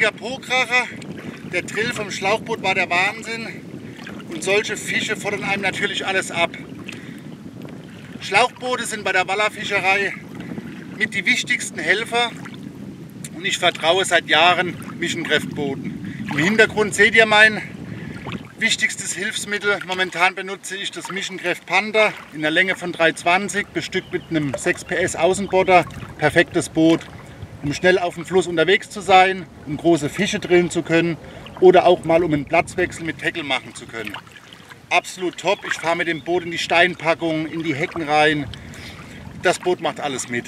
richtiger Pokracher. Der Drill vom Schlauchboot war der Wahnsinn. Und solche Fische fordern einem natürlich alles ab. Schlauchboote sind bei der Wallerfischerei mit die wichtigsten Helfer und ich vertraue seit Jahren Mischenkräftbooten. Im Hintergrund seht ihr mein wichtigstes Hilfsmittel. Momentan benutze ich das Mischenkräft Panther in der Länge von 320, bestückt mit einem 6 PS Außenborder. Perfektes Boot, um schnell auf dem Fluss unterwegs zu sein, um große Fische drillen zu können oder auch mal um einen Platzwechsel mit Tackle machen zu können. Absolut top. Ich fahre mit dem Boot in die Steinpackung, in die Hecken rein. Das Boot macht alles mit.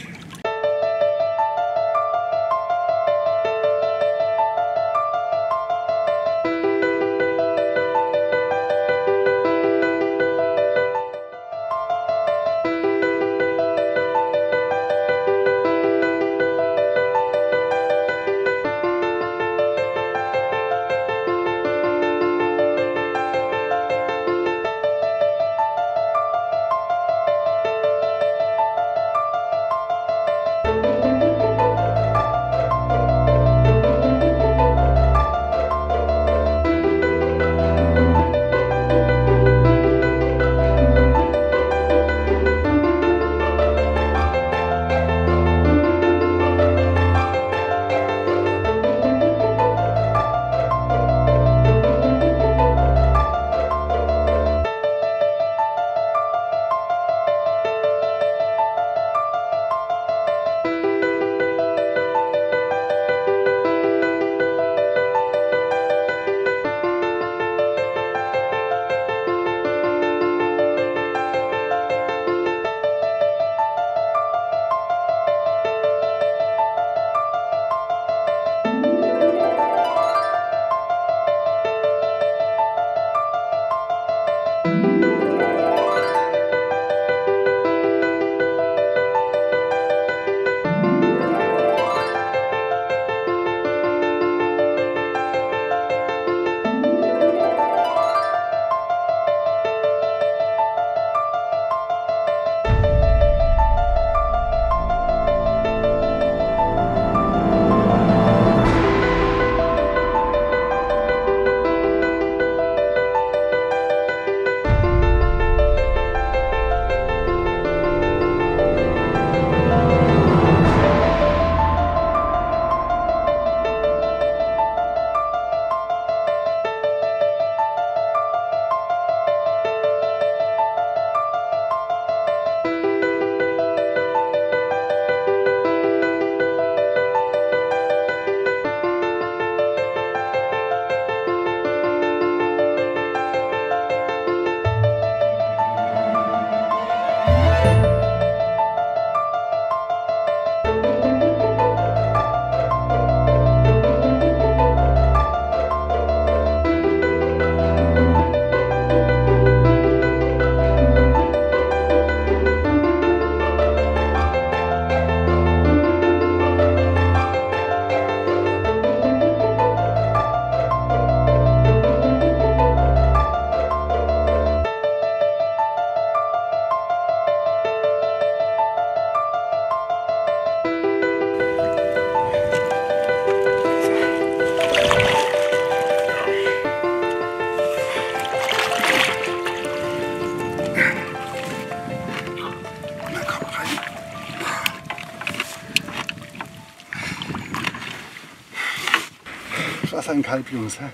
Was ein Kalb, Jungs. hä?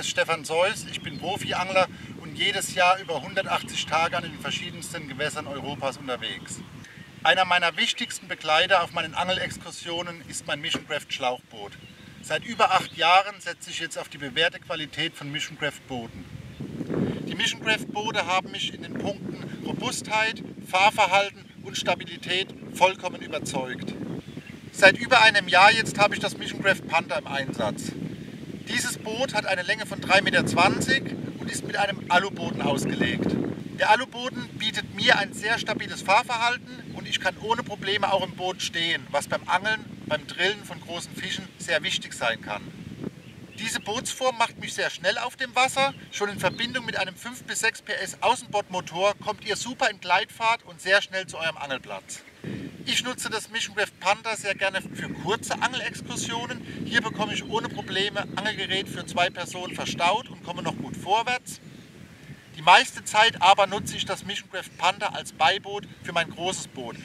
Name ist Stefan Seuss, ich bin Profiangler und jedes Jahr über 180 Tage an den verschiedensten Gewässern Europas unterwegs. Einer meiner wichtigsten Begleiter auf meinen Angelexkursionen ist mein Mission Craft Schlauchboot. Seit über acht Jahren setze ich jetzt auf die bewährte Qualität von Mission Craft Booten. Die Mission Craft Boote haben mich in den Punkten Robustheit, Fahrverhalten und Stabilität vollkommen überzeugt. Seit über einem Jahr jetzt habe ich das Mission Craft Panther im Einsatz. Dieses Boot hat eine Länge von 3,20 Meter und ist mit einem Aluboden ausgelegt. Der Aluboden bietet mir ein sehr stabiles Fahrverhalten und ich kann ohne Probleme auch im Boot stehen, was beim Angeln, beim Drillen von großen Fischen sehr wichtig sein kann. Diese Bootsform macht mich sehr schnell auf dem Wasser. Schon in Verbindung mit einem 5 bis 6 PS Außenbordmotor kommt ihr super in Gleitfahrt und sehr schnell zu eurem Angelplatz. Ich nutze das Mission Craft Panther sehr gerne für kurze Angelexkursionen. Hier bekomme ich ohne Probleme Angelgerät für zwei Personen verstaut und komme noch gut vorwärts. Die meiste Zeit aber nutze ich das Mission Craft Panther als Beiboot für mein großes Boot.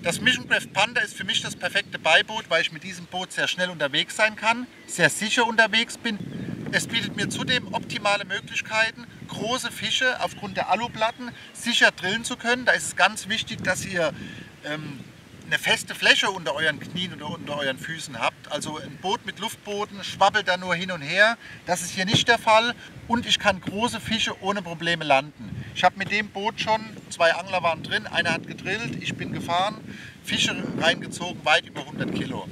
Das Mission Craft Panther ist für mich das perfekte Beiboot, weil ich mit diesem Boot sehr schnell unterwegs sein kann, sehr sicher unterwegs bin. Es bietet mir zudem optimale Möglichkeiten, große Fische aufgrund der Aluplatten sicher drillen zu können. Da ist es ganz wichtig, dass ihr ähm, eine feste Fläche unter euren Knien oder unter euren Füßen habt. Also ein Boot mit Luftboden schwabbelt da nur hin und her. Das ist hier nicht der Fall und ich kann große Fische ohne Probleme landen. Ich habe mit dem Boot schon, zwei Angler waren drin, einer hat gedrillt, ich bin gefahren, Fische reingezogen, weit über 100 Kilo.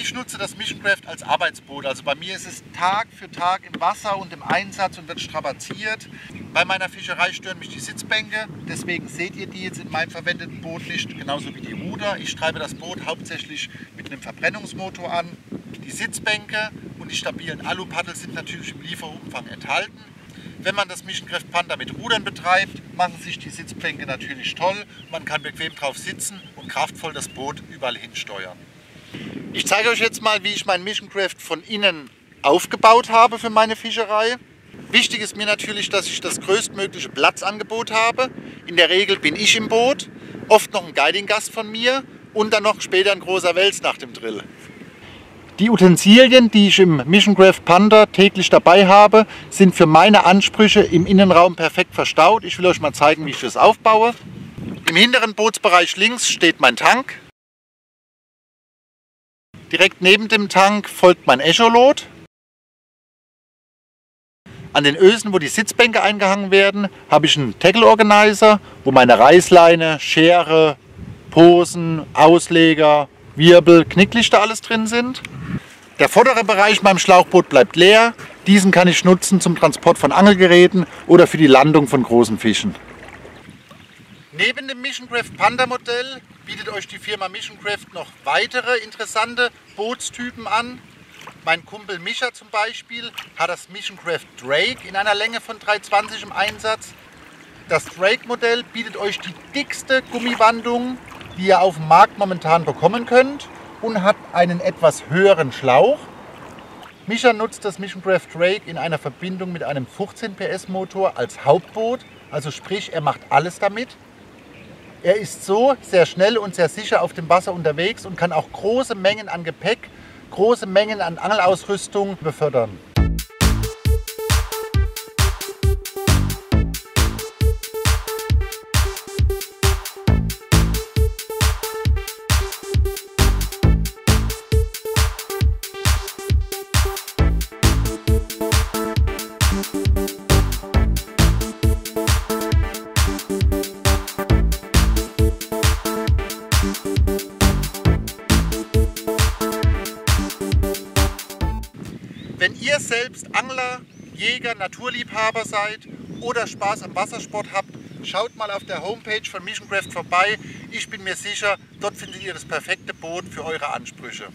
Ich nutze das Mission Craft als Arbeitsboot. Also bei mir ist es Tag für Tag im Wasser und im Einsatz und wird strapaziert. Bei meiner Fischerei stören mich die Sitzbänke, deswegen seht ihr die jetzt in meinem verwendeten Boot nicht, genauso wie die Ruder. Ich treibe das Boot hauptsächlich mit einem Verbrennungsmotor an. Die Sitzbänke und die stabilen Alupaddel sind natürlich im Lieferumfang enthalten. Wenn man das Mission Craft Panther mit Rudern betreibt, machen sich die Sitzbänke natürlich toll. Man kann bequem drauf sitzen und kraftvoll das Boot überall hinsteuern. Ich zeige euch jetzt mal, wie ich mein Mission Craft von innen aufgebaut habe für meine Fischerei. Wichtig ist mir natürlich, dass ich das größtmögliche Platzangebot habe. In der Regel bin ich im Boot, oft noch ein Guiding-Gast von mir und dann noch später ein großer Wels nach dem Drill. Die Utensilien, die ich im Mission Craft Panther täglich dabei habe, sind für meine Ansprüche im Innenraum perfekt verstaut. Ich will euch mal zeigen, wie ich das aufbaue. Im hinteren Bootsbereich links steht mein Tank. Direkt neben dem Tank folgt mein Echolot. An den Ösen, wo die Sitzbänke eingehangen werden, habe ich einen Tackle Organizer, wo meine Reißleine, Schere, Posen, Ausleger, Wirbel, Knicklichter alles drin sind. Der vordere Bereich beim Schlauchboot bleibt leer. Diesen kann ich nutzen zum Transport von Angelgeräten oder für die Landung von großen Fischen. Neben dem Mission Craft Panda Modell bietet euch die Firma Mission Craft noch weitere interessante Bootstypen an. Mein Kumpel Micha zum Beispiel hat das Mission Craft Drake in einer Länge von 320 im Einsatz. Das Drake Modell bietet euch die dickste Gummiwandung, die ihr auf dem Markt momentan bekommen könnt und hat einen etwas höheren Schlauch. Micha nutzt das Mission Craft Drake in einer Verbindung mit einem 15 PS Motor als Hauptboot, also sprich er macht alles damit. Er ist so sehr schnell und sehr sicher auf dem Wasser unterwegs und kann auch große Mengen an Gepäck, große Mengen an Angelausrüstung befördern. Angler, Jäger, Naturliebhaber seid oder Spaß am Wassersport habt, schaut mal auf der Homepage von Mission Craft vorbei. Ich bin mir sicher, dort findet ihr das perfekte Boot für eure Ansprüche.